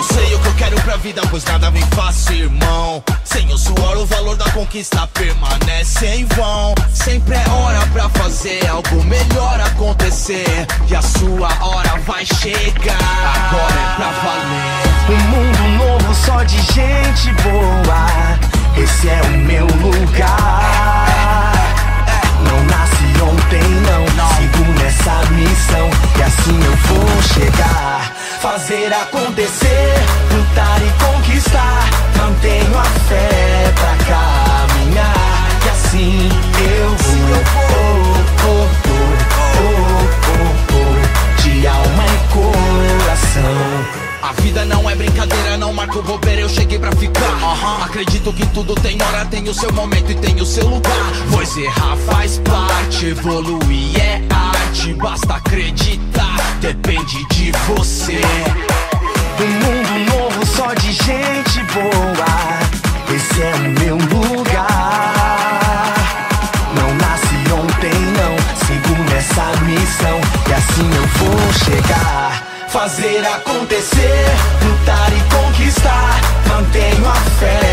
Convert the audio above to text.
Eu sei o que eu quero pra vida, pois nada vem fácil, irmão. Sem o suor, o valor da conquista permanece em vão. Sempre é hora pra fazer algo melhor acontecer. E a sua hora vai chegar. Agora é pra valer. Um mundo novo só de gente boa. Esse é o meu lugar. Fazer acontecer, lutar e conquistar. Mantenho a fé pra caminhar. E assim eu vou. Oh, oh, oh, oh, oh, oh, de alma e coração. A vida não é brincadeira, não marco bobeira, eu cheguei pra ficar. Aham, Acredito que tudo tem hora, tem o seu momento e tem o seu lugar. Pois errar faz parte, evoluir é arte. Basta acreditar, depende de você. Fazer acontecer, lutar e conquistar. Mantenho a fé